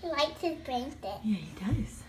He likes his blanket. Yeah, he does.